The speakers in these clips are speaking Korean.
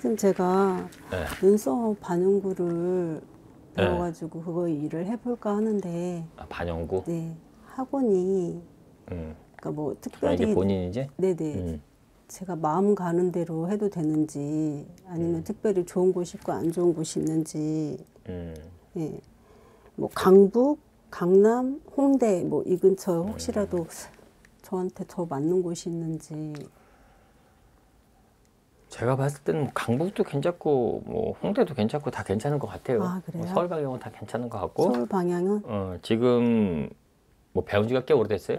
선생님 제가 네. 눈썹 반영구를 배워가지고 그거 일을 해볼까 하는데 아, 반영구. 네 학원이 음. 그러니까 뭐 아, 이게 특별히 본인이지? 네네 음. 제가 마음 가는 대로 해도 되는지 아니면 음. 특별히 좋은 곳이 있고 안 좋은 곳이 있는지 음. 예. 뭐 강북, 강남, 홍대 뭐 이 근처 혹시라도 저한테 더 맞는 곳이 있는지 제가 봤을 때는 뭐 강북도 괜찮고 뭐 홍대도 괜찮고 다 괜찮은 것 같아요. 아, 그래요? 뭐 서울 방향은 다 괜찮은 것 같고. 서울 방향은 어, 지금 뭐 배운 지가 꽤 오래됐어요.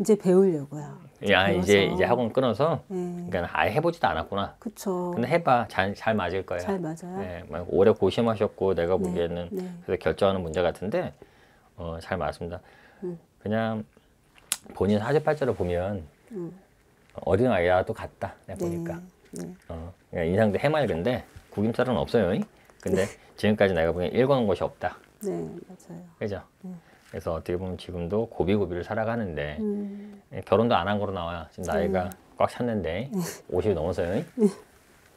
이제 배우려고요. 야 이제 배워서. 이제 학원 끊어서 예. 그러니까 아예 해보지도 않았구나. 그쵸. 근데 해봐 잘 잘 맞을 거야. 잘 맞아요. 네, 막 오래 고심하셨고 내가 네, 보기에는 네. 그래서 결정하는 문제 같은데 어, 잘 맞습니다. 음. 그냥 본인 사주팔자를 보면 음. 어린 아이와도 같다. 내가 네. 보니까 네. 어, 인상도 해맑은데 구김살은 없어요. 근데 지금까지 내가 보기엔 읽어놓은 것이 없다. 네, 맞아요. 그죠? 네. 그래서 어떻게 보면 지금도 고비고비를 살아가는데 음, 예, 결혼도 안 한 거로 나와요. 지금 나이가 꽉 찼는데 50이 넘어서요.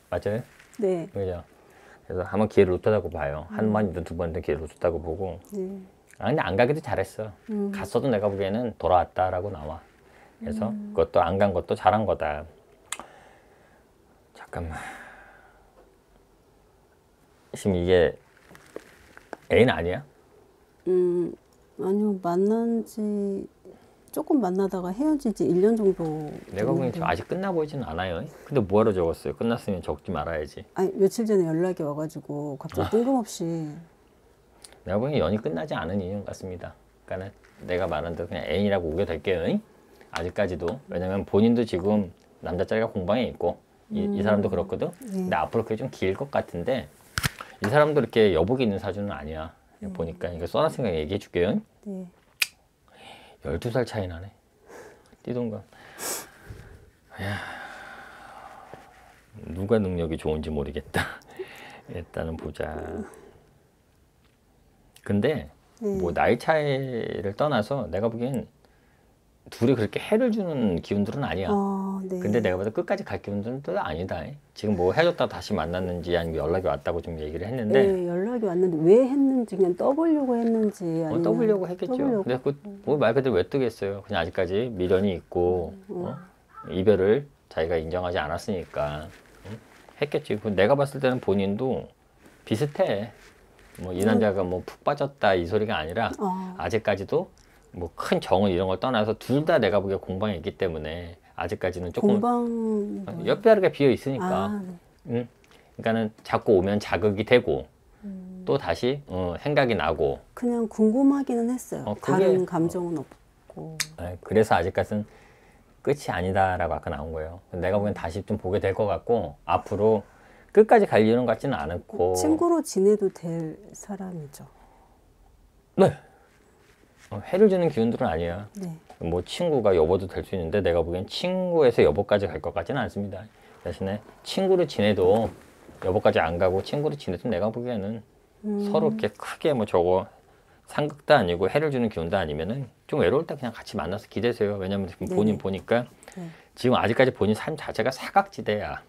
맞아요? 네. 그죠? 그래서 한번 기회를 놓쳤다고 봐요. 한 번이든 두 번이든 기회를 놓쳤다고 보고. 네. 아, 근데 안 가기도 잘했어. 음. 갔어도 내가 보기에는 돌아왔다라고 나와. 그래서 그것도 안 간 것도 잘한 거다. 잠깐만. 지금 이게 애인 아니야? 음, 아니요, 만난 지 조금 만나다가 헤어진 지 1년 정도. 내가 보기엔. 지금 아직 끝나 보이지는 않아요. 근데 뭐하러 적었어요? 끝났으면 적지 말아야지. 아니, 며칠 전에 연락이 와가지고 아. 갑자기 뜬금없이. 내가 보기엔 연이 끝나지 않은 인연 같습니다. 그러니까 내가 말한 대로 그냥 애인이라고. 잉? 아직까지도. 왜냐면 본인도 지금 남자짜리가 공방에 있고 이, 이 사람도 그렇거든. 근데 앞으로 그게 좀 길 것 같은데 이 사람도 이렇게 여복이 있는 사주는 아니야. 보니까 이거 써놨으니까 얘기해 줄게요. 네. 12살 차이 나네. 띠동갑. 야, 누가 능력이 좋은지 모르겠다. 일단은 보자. 근데 네. 뭐 나이 차이를 떠나서 내가 보기엔 둘이 그렇게 해를 주는 기운들은 아니야. 아, 네. 근데 내가 봐도 끝까지 갈 기운들은 또 아니다. 지금 뭐 헤어졌다 다시 만났는지 아니면 연락이 왔다고 좀 얘기를 했는데 네, 연락이 왔는데 왜 했는지 그냥 떠보려고 했는지 뭐 아니면 떠보려고 했겠죠. 떠보려고. 근데 그뭐말 그대로 왜 뜨겠어요. 그냥 아직까지 미련이 있고 어? 이별을 자기가 인정하지 않았으니까 응? 했겠지. 그 내가 봤을 때는 본인도 비슷해. 뭐 이 남자가 뭐 푹 빠졌다 이 소리가 아니라 아, 아직까지도 뭐 큰 정을 이런 걸 떠나서 둘 다 내가 보기에 공방에 있기 때문에 아직까지는 조금 공방 옆자리가 비어 있으니까 아, 네. 응? 그러니까는 자꾸 오면 자극이 되고 음. 또 다시 어, 생각이 나고 그냥 궁금하기는 했어요. 어, 그게- 다른 감정은 없고. 네, 그래서 아직까지는 끝이 아니다라고 아까 나온 거예요. 내가 보기엔 다시 좀 보게 될 것 같고 앞으로 끝까지 갈 이유는 같지는 않고 친구로 지내도 될 사람이죠. 네. 어, 해를 주는 기운들은 아니야. 네. 뭐 친구가 여보도 될 수 있는데 내가 보기엔 친구에서 여보까지 갈 것 같지는 않습니다. 대신에 친구를 지내도 여보까지 안 가고 친구를 지내도 내가 보기에는 음. 서로 이렇게 크게 뭐 저거 상극도 아니고 해를 주는 기운도 아니면은 좀 외로울 때 그냥 같이 만나서 기대세요. 왜냐면 지금 본인 네네. 보니까 네. 지금 아직까지 본인 삶 자체가 사각지대야.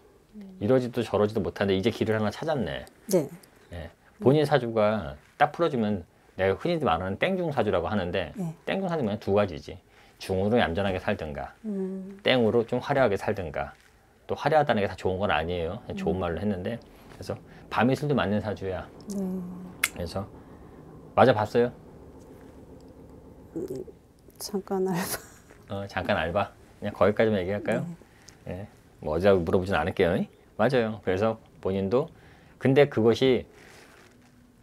이러지도 저러지도 못하는데 이제 길을 하나 찾았네. 네. 예. 본인 사주가 딱 풀어주면 내가 흔히 말하는 땡중 사주라고 하는데 네. 땡중 사주면 두 가지지. 중으로 얌전하게 살든가 음, 땡으로 좀 화려하게 살든가 또 화려하다는 게 다 좋은 건 아니에요. 좋은 말로 했는데 그래서 밤이슬도 맞는 사주야. 네. 그래서 맞아 봤어요. 잠깐 알바. 어, 잠깐 알바. 그냥 거기까지만 얘기할까요? 예. 뭐 어디라고 물어보진 않을게요. 잉? 맞아요. 그래서 본인도 근데 그것이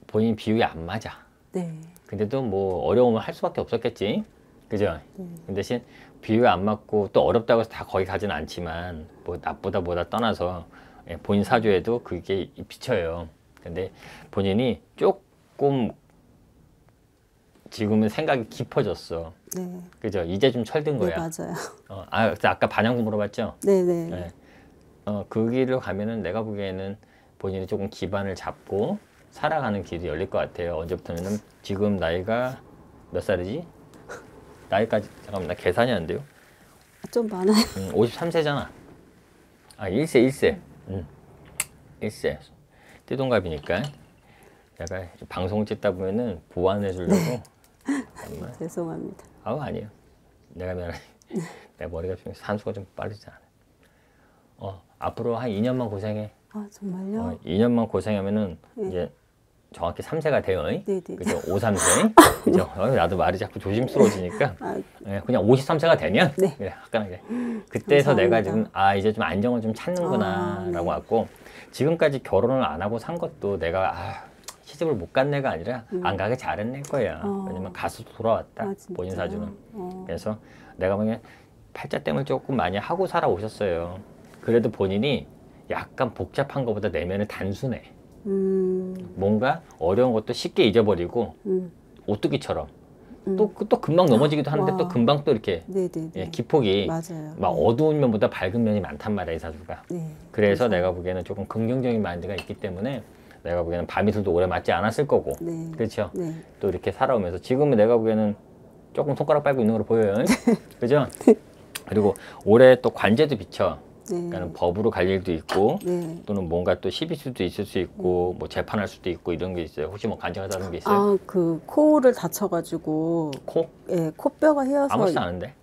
본인 비율이 안 맞아. 네. 근데도 뭐 어려움을 할 수밖에 없었겠지. 그죠? 그 대신 비율이 안 맞고 또 어렵다고 해서 다 거기 가지는 않지만 뭐 나쁘다 보다 떠나서 예, 본인 사주에도 그게 비쳐요. 근데 본인이 조금 지금은 생각이 깊어졌어. 네. 그죠? 이제 좀 철든 네, 거야. 맞아요. 어, 아, 아까 반영구 물어봤죠? 네, 네. 네. 어, 그 길을 가면은 내가 보기에는 본인이 조금 기반을 잡고 살아가는 길이 열릴 것 같아요. 언제부터냐면 지금 나이가 몇 살이지? 나이까지 잠깐만 나 계산이 안 돼요. 좀 많아요. 음, 53세잖아. 아 1세 1세. 음. 일세 띠동갑이니까 내가 방송을 찍다 보면은 보완해 주려고 정말 죄송합니다. 아우 아니에요. 내가 미안해. 내 머리가 좀 산수가 좀 빠르지 않아. 어 앞으로 한 2년만 고생해. 아 정말요? 어, 2년만 고생하면은 네. 이제 정확히 3세가 돼요. 잉? 네, 네. 그죠? 5, 3세. 그죠? 어, 나도 말이 자꾸 조심스러워지니까 아, 예, 그냥 53세가 되면 네. 그래, 화끈하게. 그때서 내가. 지금 아 이제 좀 안정을 좀 아, 찾는구나라고 네. 왔고 지금까지 결혼을 안 하고 산 것도 내가 아, 시집을 못 갔네가 아니라 안 가게 잘했네 거야. 음. 어. 왜냐면 가수도 돌아왔다. 아? 본인 사주는. 어. 그래서 내가 보기엔 팔자 땜을 조금 많이 하고 살아오셨어요. 그래도 본인이 약간 복잡한 것보다 내면은 단순해. 음, 뭔가 어려운 것도 쉽게 잊어버리고 음, 오뚜기처럼 음. 또, 또 금방 넘어지기도 하는데 와. 또 금방 또 이렇게 네네네. 예, 기폭이 맞아요. 막 네. 어두운 면보다 밝은 면이 많단 말이야 이 사주가. 네. 그래서 내가 보기에는 조금 긍정적인 마인드가 있기 때문에 내가 보기에는 밤이슬도 오래 맞지 않았을 거고 네. 그렇죠. 네. 또 이렇게 살아오면서 지금은 내가 보기에는 조금 손가락 빨고 있는 걸로 보여요. 그죠? 그리고 올해 또 관제도 비쳐. 네. 그러니까 법으로 갈 일도 있고 네. 또는 뭔가 또 시비 수도 있을 수 있고 뭐 재판할 수도 있고 이런 게 있어요. 혹시 뭐 다른 게 있어요? 아, 그 코를 다쳐가지고 코? 예, 코뼈가 휘어서 아무렇지도 않은데.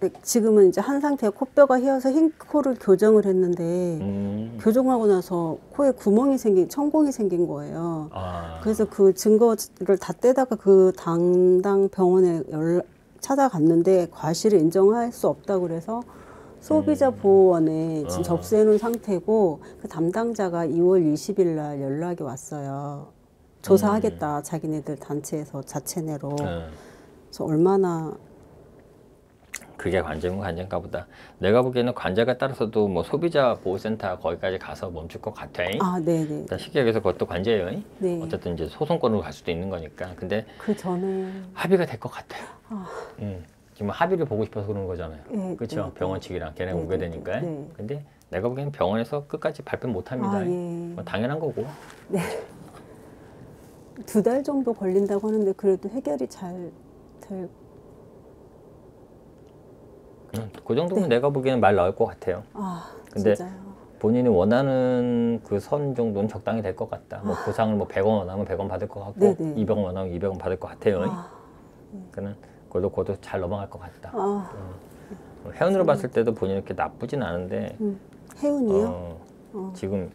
네, 지금은 이제 한 상태에 코뼈가 휘어서 흰 코를 교정을 했는데 음. 교정하고 나서 코에 구멍이 생긴 천공이 생긴 거예요. 아. 그래서 그 증거를 다 떼다가 그 담당 병원에 연 찾아갔는데 과실을 인정할 수 없다고 그래서 소비자 보호원에 지금 어. 접수해 놓은 상태고 그 담당자가 2월 20일 날 연락이 왔어요. 조사하겠다 자기네들 단체에서 자체 내로 음. 그래서 얼마나 그게 관제면 관제인가 보다. 내가 보기에는 관제가 따라서도 뭐 소비자 보호센터 거기까지 가서 멈출 것 같아. 아 네네 일단 쉽게 얘기해서 그것도 관제예요. 네. 어쨌든 이제 소송권으로 갈 수도 있는 거니까. 근데 그 전에 합의가 될 것 같아요. 아. 음. 지금 합의를 보고 싶어서 그런 거잖아요. 네, 그렇죠? 네, 네. 병원 측이랑 걔네가 네, 오게 네, 되니까. 네. 근데 내가 보기에는 병원에서 끝까지 발표 못 합니다. 아, 예. 뭐 당연한 거고. 두달 정도 걸린다고 하는데 그래도 해결이 잘될 음, 그 정도면 네. 내가 보기에는 말 나올 것 같아요. 아, 근데 진짜요. 본인이 원하는 그 선 정도는 적당히 될 것 같다. 뭐 보상을 뭐 100원 원하면 100원 받을 것 같고 아. 네네. 200원 원하면 200원 받을 것 같아요. 아, 그는 그래도 그것도 잘 넘어갈 것 같다. 아, 회원으로 봤을 때도 본인이 이렇게 나쁘진 않은데 음. 혜운이요? 어, 어. 지금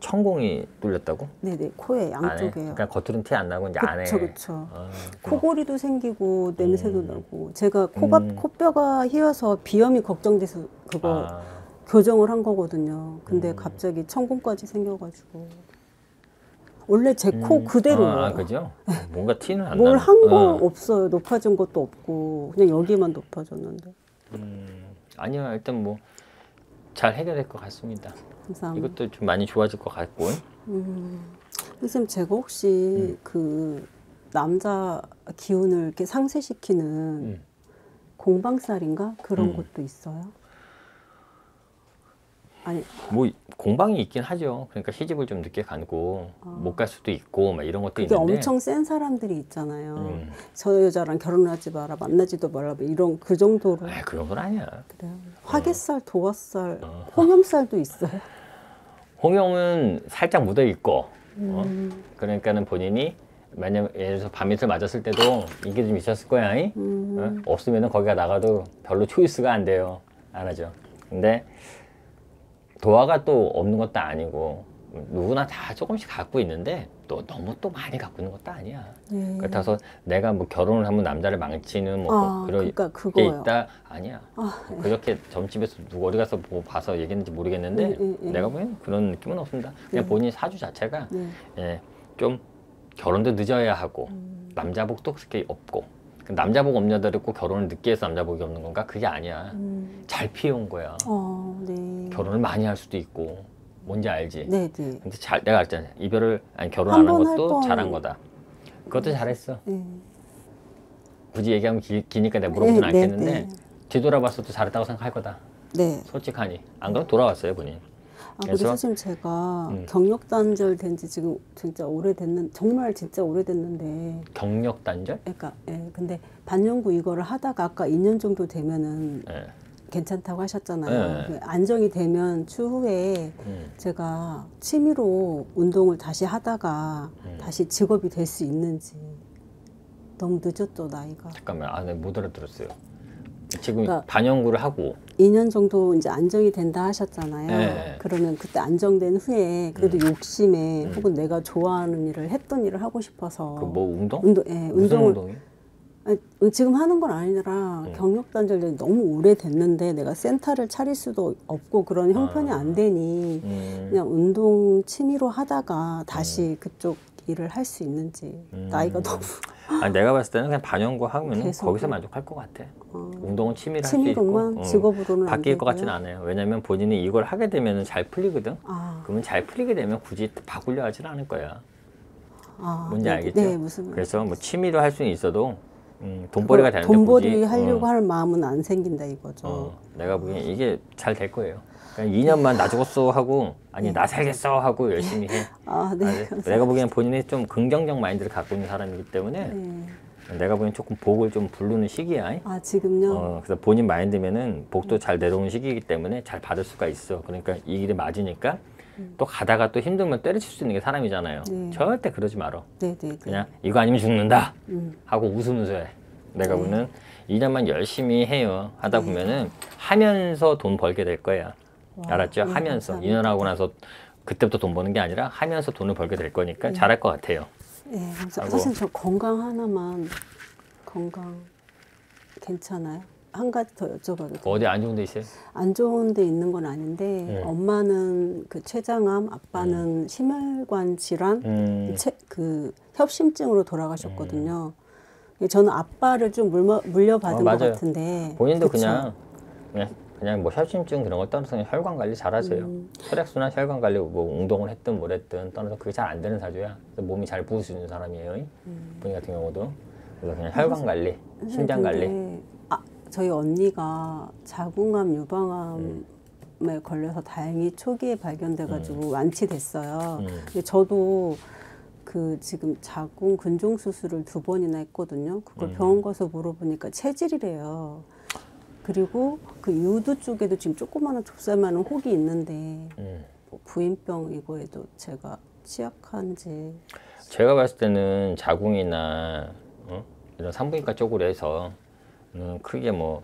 천공이 뚫렸다고? 네네 코에? 양쪽에요. 그러니까 겉으로는 티 안 나고 이제 안에 그쵸. 어, 코골이도 생기고 냄새도 음. 나고 제가 코가 음. 코뼈가 휘어서 비염이 걱정돼서 그거 아, 교정을 한 거거든요. 근데 음. 갑자기 천공까지 생겨가지고 원래 제코 음. 그대로예요. 아, 그죠? 뭔가 티는 안뭘 나는. 한거 어. 없어요. 높아진 것도 없고 그냥 여기만 높아졌는데. 음, 아니요, 일단 뭐 잘 해결될 것 같습니다. 감사합니다. 이것도 좀 많이 좋아질 것 같고. 음. 선생님 제가 혹시 음. 그 남자 기운을 이렇게 상쇄시키는 음. 공방살인가 그런 음. 것도 있어요? 아니 뭐 공방이 있긴 하죠. 그러니까 시집을 좀 늦게 가고 못갈 수도 있고 막 이런 것도 아. 있는데. 엄청 센 사람들이 있잖아요. 음. 저 여자랑 결혼하지 마라, 만나지도 마라, 뭐 이런 그 정도로 아, 그런 건 아니야. 그래요. 화개살, 도화살, 어. 홍염살도 있어요. 홍영은 살짝 묻어 있고. 어? 음, 그러니까는 본인이 만약 예를 들어서 밤이슬 맞았을 때도 이게 좀 있었을 거야. 이? 음, 어? 없으면은 거기가 나가도 별로 초이스가 안 돼요. 안 하죠. 근데 도화가 또 없는 것도 아니고 누구나 다 조금씩 갖고 있는데 또 너무 또 많이 갖고 있는 것도 아니야. 네. 그렇다서 내가 뭐 결혼을 하면 남자를 망치는 뭐 아, 그런 그러니까 게. 있다 아니야. 아, 네. 그렇게 점집에서 누구 어디 가서 뭐 봐서 얘기했는지 모르겠는데 네. 내가 보기엔 그런 느낌은 없습니다. 그냥 네. 본인 사주 자체가 네. 예, 좀 결혼도 늦어야 하고 음. 남자복도 그렇게 없고 그 남자복 없는 여자들이 꼭 결혼을 늦게 해서 남자복이 없는 건가? 그게 아니야. 음, 잘 피해온 거야. 어, 네. 결혼을 많이 할 수도 있고 뭔지 알지? 네, 네. 근데 잘 내가 알잖아. 이별을 아니 결혼 한안한 번 할 것도 뻔. 잘한 거다. 그것도 잘했어. 네. 굳이 얘기하면 기, 기니까 내가 물어보진 네, 네, 않겠는데 네. 뒤돌아봤어도 잘했다고 생각할 거다. 네. 솔직하니. 안 그럼 돌아왔어요 본인. 아, 그래서- 그래서 선생님 제가 음. 경력 단절 된 지 지금 진짜 오래됐는 정말 진짜 오래됐는데 경력 단절? 그러니까 예, 근데 반영구 이거를 하다가 아까 2년 정도 되면은 예. 괜찮다고 하셨잖아요. 네. 그 안정이 되면 추후에 음. 제가 취미로 운동을 다시 하다가 음. 다시 직업이 될 수 있는지 너무 늦었죠 나이가 잠깐만, 아, 네, 못 알아들었어요. 지금 그러니까- 반영구를 하고 2년 정도 이제 안정이 된다 하셨잖아요. 네. 그러면 그때 안정된 후에 그래도 욕심에 음. 혹은 내가 좋아하는 일을 했던 일을 하고 싶어서 그 뭐 운동? 운동, 예, 운동을 운동이? 아니, 지금 하는 건 아니라 음. 경력 단절이 너무 오래됐는데 내가 센터를 차릴 수도 없고 그런 형편이 아. 안 되니 음. 그냥 운동 취미로 하다가 다시 그쪽 일을 할 수 있는지 음. 나이가 너무 아니, 내가 봤을 때는 그냥 반영구 하면 계속 거기서 만족할 것 같아. 어, 운동은 취미로 할수 있고 어, 직업으로는 안 바뀔 것. 같지는 않아요. 왜냐면 본인이 이걸 하게 되면 잘 풀리거든. 아, 그러면 잘 풀리게 되면 굳이 바꾸려 하지는 않을 거야. 아, 뭔지 네, 알겠죠? 네, 무슨 그래서 뭐 취미로 할 수는 있어도 음, 돈벌이가 되는데 돈벌이 굳이 하려고 어, 할 마음은 안 생긴다 이거죠. 어, 내가 보기엔 이게 잘 될 거예요. 그러니까 2년만 나 죽었어 하고 아니 나 살겠어 하고 열심히 해. 아, 네. 감사합니다. 내가 보기엔 본인이 좀 긍정적 마인드를 갖고 있는 사람이기 때문에 네. 내가 보기엔 조금 복을 좀 부르는 시기야. 아, 지금요? 어, 그래서 본인 마인드면은 복도 잘 내려오는 시기이기 때문에 잘 받을 수가 있어. 그러니까 이 길이 맞으니까 또 가다가 또 힘들면 때려칠 수 있는 게 사람이잖아요. 네. 절대 그러지 말어. 네, 네, 네. 그냥 이거 아니면 죽는다 음. 하고 웃으면서 해. 내가 네. 보는 2년만 열심히 해요. 하다 보면은 하면서 돈 벌게 될 거야. 와, 알았죠? 네, 하면서 감사합니다. 2년 하고 나서 그때부터 돈 버는 게 아니라 하면서 돈을 벌게 될 거니까 네. 잘할 것 같아요. 네. 선생님 저 건강 하나만 건강 괜찮아요? 한 가지 더 여쭤봐도 돼요? 어디 안 좋은 데 있어요? 안 좋은 데 있는 건 아닌데 네. 엄마는 그 췌장암, 아빠는 심혈관 질환, 음, 체, 그 협심증으로 돌아가셨거든요. 저는 아빠를 좀 물려, 물려받은 어, 것. 같은데 본인도 그쵸? 그냥 그냥 그냥 뭐 혈심증 그런 걸 떠나서 그냥 혈관 관리 잘하세요. 음. 혈액순환, 혈관 관리 뭐 운동을 했든 뭘 했든 떠나서 그게 잘 안 되는 사주야. 몸이 잘 부을 수 있는 사람이에요. 음. 본인 같은 경우도 그래서 그냥 혈관 관리, 심장 관리. 저희 언니가 자궁암 유방암에 음. 걸려서 다행히 초기에 발견돼가지고 완치됐어요. 음. 근데 저도 그 지금 자궁 근종 수술을 두 번이나 했거든요. 그걸 음. 병원 가서 물어보니까 체질이래요. 그리고 그 유두 쪽에도 지금 조그마한 좁쌀만한 혹이 있는데 음. 뭐 부인병 이거에도 제가 취약한지 제가 봤을 때는 자궁이나 어? 이런 산부인과 쪽으로 해서 음, 크게 뭐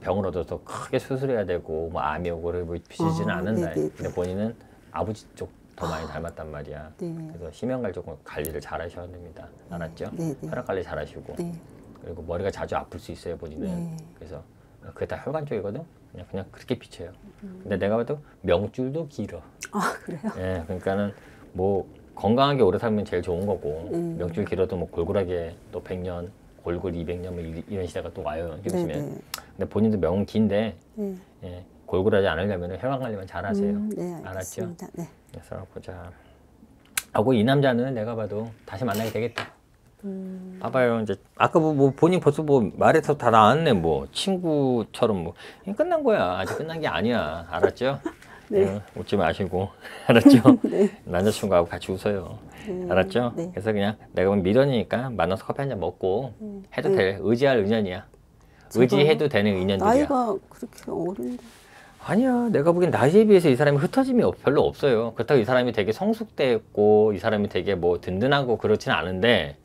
병을 얻어서 크게 수술해야 되고 뭐 암이 오고 뭐 비치지는 아, 않는다. 네네. 근데 본인은 아버지 쪽 더 많이 닮았단 말이야. 네. 그래서 심혈관 쪽 관리를 잘 하셔야 됩니다. 알았죠? 네, 네. 혈압 관리 잘 하시고 네. 그리고 머리가 자주 아플 수 있어요 본인은. 네. 그래서 그게 다 혈관 쪽이거든. 그냥 그냥 그렇게 비쳐요. 음. 근데 내가 봐도 명줄도 길어. 아 그래요? 예, 그러니까는 뭐 건강하게 오래 살면 제일 좋은 거고 음. 명줄 길어도 뭐 골골하게 또 100년, 골골 200년 뭐 이- 이런 시대가 또 와요. 요즘에. 네네. 근데 본인도 명은 긴데 네. 예, 골골하지 않으려면 혈관 관리만 잘 하세요. 음, 네, 알았죠? 네. 그래서 보자. 하고 이 남자는 내가 봐도 다시 만나게 되겠다. 음, 봐봐요. 이제 아까 뭐, 뭐 본인 벌써 뭐 말해서 다 나왔네. 뭐 친구처럼 뭐 끝난 거야. 아직 끝난 게 아니야. 알았죠? 네. 어, 웃지 마시고 알았죠? 네. 남자친구하고 같이 웃어요. 네. 알았죠? 네. 그래서 그냥 내가 보면 미련이니까 만나서 커피 한 잔 먹고 해도 네. 돼. 의지할 인연이야. 의지해도 되는 인연들이야. 나이가 그렇게 어린데. 아니야. 내가 보기엔 나이에 비해서 이 사람이 흩어짐이 없- 별로 없어요. 그렇다고 이 사람이 되게 성숙돼 있고 이 사람이 되게 뭐 든든하고 그렇지는 않은데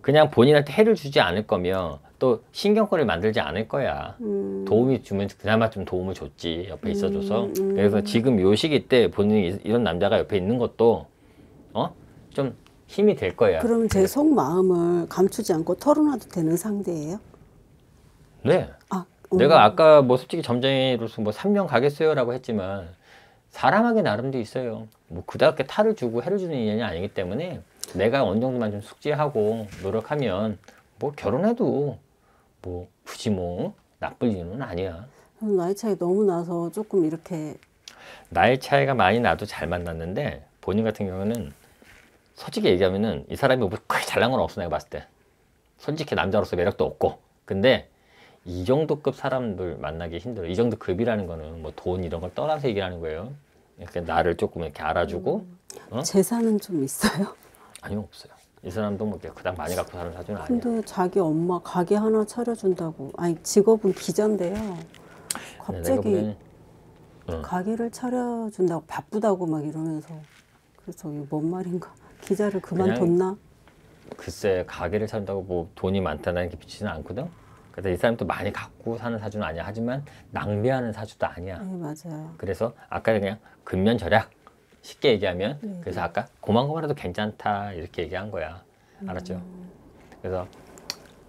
그냥 본인한테 해를 주지 않을 거면 또 신경거리를 만들지 않을 거야. 음, 도움이 주면 그나마 좀 도움을 줬지 옆에 있어줘서 음, 음. 그래서 지금 요 시기 때 본인이 이- 이런 남자가 옆에 있는 것도 어좀 힘이 될 거야. 그러면 제 속 마음을 감추지 않고 털어놔도 되는 상대예요? 네. 아, 음, 내가 아까 뭐 솔직히 점쟁이로서 뭐 3년 가겠어요라고 했지만 사람하게 나름도 있어요. 뭐 그다음에 탈을 주고 해를 주는 인연이 아니기 때문에 내가 어느 정도만 좀 숙지하고 노력하면 뭐 결혼해도 뭐 굳이 뭐 나쁠 일은 아니야. 저는 나이 차이 너무 나서 조금 이렇게 나이 차이가 많이 나도 잘 만났는데 본인 같은 경우는 솔직히 얘기하면은 이 사람이 뭐 크게 잘난 건 없어 내가 봤을 때 솔직히 남자로서 매력도 없고 근데 이 정도 급 사람들 만나기 힘들어 이 정도 급이라는 거는 뭐 돈 이런 걸 떠나서 얘기하는 거예요 이렇게 나를 조금 이렇게 알아주고 어? 재산은 좀 있어요. 아니요 없어요 이 사람도 뭐 그닥 많이 갖고 사는 사주는 아니야 근데 자기 엄마 가게 하나 차려준다고. 아니 직업은 기자인데요. 갑자기 보기에는 응. 가게를 차려준다고 바쁘다고 막 이러면서 그래서 이게 뭔 말인가 기자를 그만뒀나? 글쎄 가게를 차린다고 뭐 돈이 많다는 게 비치지는 않거든. 그래서 이 사람도 많이 갖고 사는 사주는 아니야. 하지만 낭비하는 사주도 아니야. 네 맞아요. 그래서 아까 그냥 근면 절약 쉽게 얘기하면 네, 그래서 아까 고만고만해도 괜찮다 이렇게 얘기한 거야. 알았죠? 음. 그래서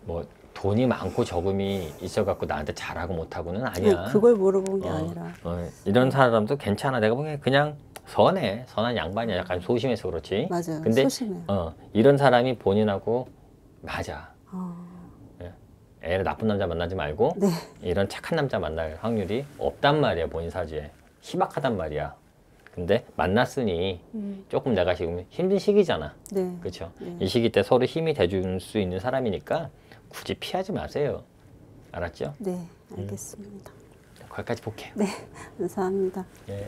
뭐 돈이 많고 적음이 있어갖고 나한테 잘하고 못하고는 아니야. 네, 그걸 물어본 게 어, 아니라 어, 이런 사람도 괜찮아. 내가 보기엔 그냥 선해. 선한 양반이야. 약간 소심해서 그렇지. 맞아요. 근데 소심해요. 어, 이런 사람이 본인하고 맞아. 아, 애를 나쁜 남자 만나지 말고 네. 이런 착한 남자 만날 확률이 없단 말이야 본인 사주에 희박하단 말이야 근데 만났으니 음, 조금 내가 지금 힘든 시기잖아 네. 그렇죠 네. 이 시기 때 서로 힘이 돼줄 수 있는 사람이니까 굳이 피하지 마세요 알았죠 네, 알겠습니다. 거기까지 볼게요 네, 감사합니다. 예.